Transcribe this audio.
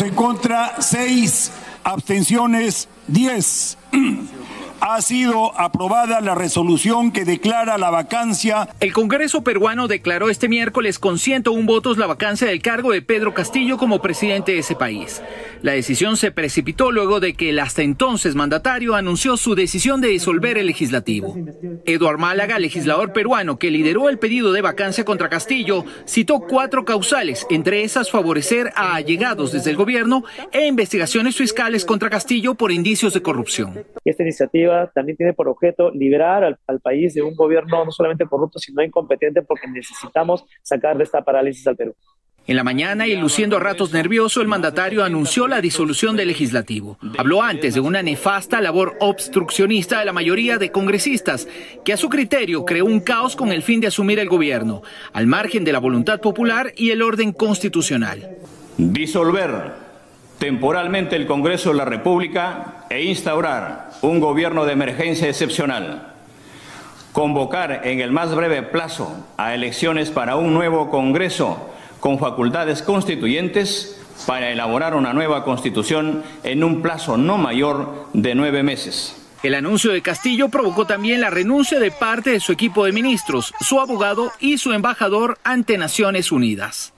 En contra, 6. Abstenciones, 10 ha sido aprobada la resolución que declara la vacancia. El Congreso peruano declaró este miércoles con 101 votos la vacancia del cargo de Pedro Castillo como presidente de ese país. La decisión se precipitó luego de que el hasta entonces mandatario anunció su decisión de disolver el legislativo. Eduard Málaga, legislador peruano que lideró el pedido de vacancia contra Castillo, citó cuatro causales, entre esas favorecer a allegados desde el gobierno e investigaciones fiscales contra Castillo por indicios de corrupción. Esta iniciativa también tiene por objeto liberar al, país de un gobierno no solamente corrupto, sino incompetente, porque necesitamos sacar de esta parálisis al Perú. En la mañana y luciendo a ratos nervioso, el mandatario anunció la disolución del legislativo. Habló antes de una nefasta labor obstruccionista de la mayoría de congresistas, que a su criterio creó un caos con el fin de asumir el gobierno, al margen de la voluntad popular y el orden constitucional. Disolver temporalmente el Congreso de la República e instaurar un gobierno de emergencia excepcional, convocar en el más breve plazo a elecciones para un nuevo Congreso con facultades constituyentes para elaborar una nueva constitución en un plazo no mayor de nueve meses. El anuncio de Castillo provocó también la renuncia de parte de su equipo de ministros, su abogado y su embajador ante Naciones Unidas.